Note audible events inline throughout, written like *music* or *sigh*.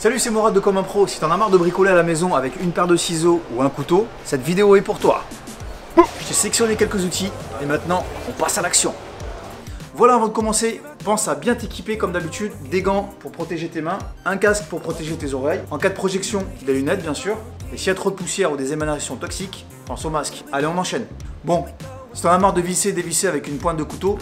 Salut, c'est Morad de Comme un Pro. Si t'en as marre de bricoler à la maison avec une paire de ciseaux ou un couteau, cette vidéo est pour toi. Je t'ai sélectionné quelques outils et maintenant on passe à l'action. Voilà, avant de commencer, pense à bien t'équiper comme d'habitude, des gants pour protéger tes mains, un casque pour protéger tes oreilles, en cas de projection, des lunettes bien sûr, et s'il y a trop de poussière ou des émanations toxiques, pense au masque. Allez, on enchaîne. Bon, si t'en as marre de visser et dévisser avec une pointe de couteau,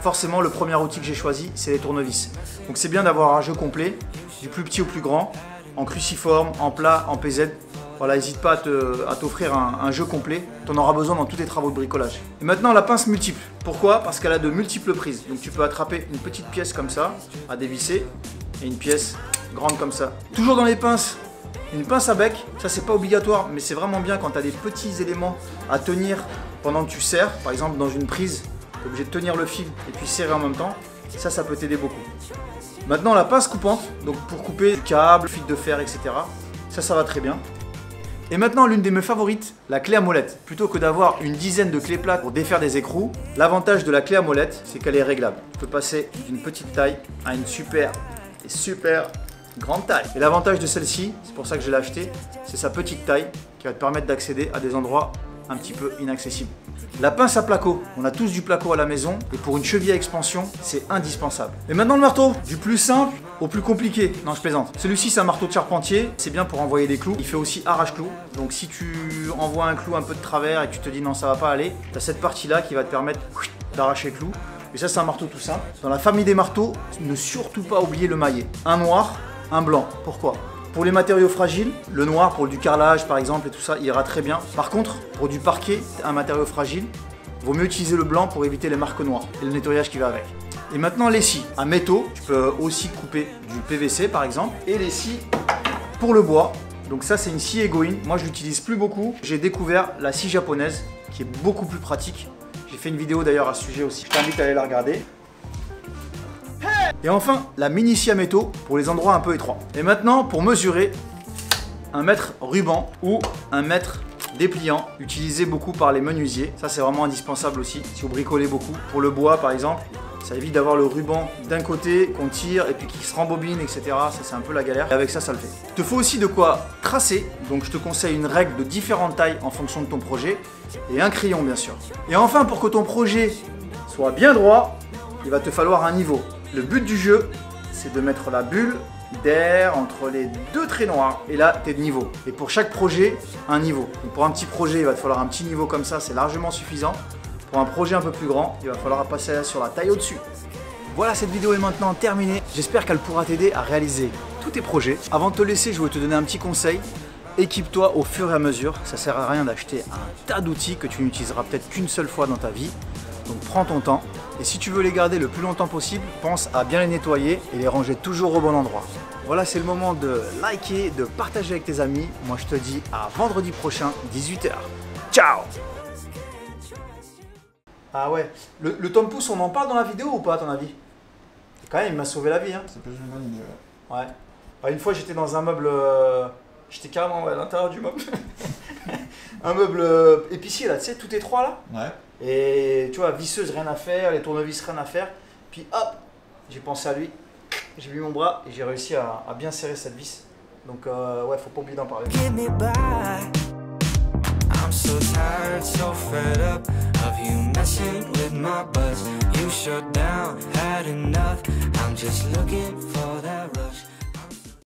forcément le premier outil que j'ai choisi, c'est les tournevis. Donc c'est bien d'avoir un jeu complet, du plus petit au plus grand, en cruciforme, en plat, en PZ, voilà, n'hésite pas à t'offrir un, jeu complet. Tu en auras besoin dans tous tes travaux de bricolage. Et maintenant, la pince multiple. Pourquoi? Parce qu'elle a de multiples prises. Donc tu peux attraper une petite pièce comme ça, à dévisser, et une pièce grande comme ça. Toujours dans les pinces, une pince à bec. Ça, c'est pas obligatoire, mais c'est vraiment bien quand tu as des petits éléments à tenir pendant que tu serres. Par exemple, dans une prise, tu obligé de tenir le fil et puis serrer en même temps. Ça, ça peut t'aider beaucoup. Maintenant, la pince coupante, donc pour couper du câble, fil de fer, etc. Ça, ça va très bien. Et maintenant, l'une de mes favorites, la clé à molette. Plutôt que d'avoir une dizaine de clés plates pour défaire des écrous, l'avantage de la clé à molette, c'est qu'elle est réglable. Tu peux passer d'une petite taille à une super et super grande taille. Et l'avantage de celle-ci, c'est pour ça que je l'ai achetée, c'est sa petite taille qui va te permettre d'accéder à des endroits un petit peu inaccessibles. La pince à placo, on a tous du placo à la maison et pour une cheville à expansion, c'est indispensable. Et maintenant le marteau, du plus simple au plus compliqué. Non, je plaisante. Celui-ci, c'est un marteau de charpentier, c'est bien pour envoyer des clous. Il fait aussi arrache-clous. Donc si tu envoies un clou un peu de travers et que tu te dis non, ça va pas aller, tu as cette partie-là qui va te permettre d'arracher le clou. Et ça, c'est un marteau tout simple. Dans la famille des marteaux, ne surtout pas oublier le maillet. Un noir, un blanc. Pourquoi? Pour les matériaux fragiles, le noir pour du carrelage par exemple et tout ça ira très bien. Par contre, pour du parquet, un matériau fragile, vaut mieux utiliser le blanc pour éviter les marques noires et le nettoyage qui va avec. Et maintenant les scies. À métaux, tu peux aussi couper du PVC par exemple. Et les scies pour le bois. Donc ça c'est une scie Egoin. Moi je l'utilise plus beaucoup. J'ai découvert la scie japonaise qui est beaucoup plus pratique. J'ai fait une vidéo d'ailleurs à ce sujet aussi. Je t'invite à aller la regarder. Et enfin, la mini scie à métaux pour les endroits un peu étroits. Et maintenant, pour mesurer, un mètre ruban ou un mètre dépliant, utilisé beaucoup par les menuisiers. Ça, c'est vraiment indispensable aussi, si vous bricolez beaucoup. Pour le bois, par exemple, ça évite d'avoir le ruban d'un côté qu'on tire et puis qui se rembobine, etc. Ça, c'est un peu la galère. Et avec ça, ça le fait. Il te faut aussi de quoi tracer. Donc, je te conseille une règle de différentes tailles en fonction de ton projet. Et un crayon, bien sûr. Et enfin, pour que ton projet soit bien droit, il va te falloir un niveau. Le but du jeu, c'est de mettre la bulle d'air entre les deux traits noirs et là tu de niveau. Et pour chaque projet, un niveau. pour un petit projet, il va te falloir un petit niveau comme ça, c'est largement suffisant. Pour un projet un peu plus grand, il va falloir passer sur la taille au-dessus. Voilà, cette vidéo est maintenant terminée. J'espère qu'elle pourra t'aider à réaliser tous tes projets. Avant de te laisser, je vais te donner un petit conseil. Équipe-toi au fur et à mesure. Ça sert à rien d'acheter un tas d'outils que tu n'utiliseras peut-être qu'une seule fois dans ta vie. Donc prends ton temps. Et si tu veux les garder le plus longtemps possible, pense à bien les nettoyer et les ranger toujours au bon endroit. Voilà, c'est le moment de liker, de partager avec tes amis. Moi, je te dis à vendredi prochain, 18h. Ciao Ah ouais, le, le Tom Pouce, on en parle dans la vidéo ou pas, à ton avis? Quand même, il m'a sauvé la vie. Hein. C'est plus une bonne idée, ouais. Ouais. une fois, j'étais dans un meuble... Euh, j'étais carrément à l'intérieur du meuble. *laughs* un meuble euh, épicier, là, tu sais, tout étroit, là. Ouais. Et tu vois, visseuse, rien à faire, les tournevis, rien à faire. Puis hop, j'ai pensé à lui, j'ai mis mon bras et j'ai réussi à, à, bien serrer cette vis. Donc euh, ouais, faut pas oublier d'en parler. I'm so tired, so fed up of you messing with my buzz. You shut down, had enough. I'm just looking for that rush.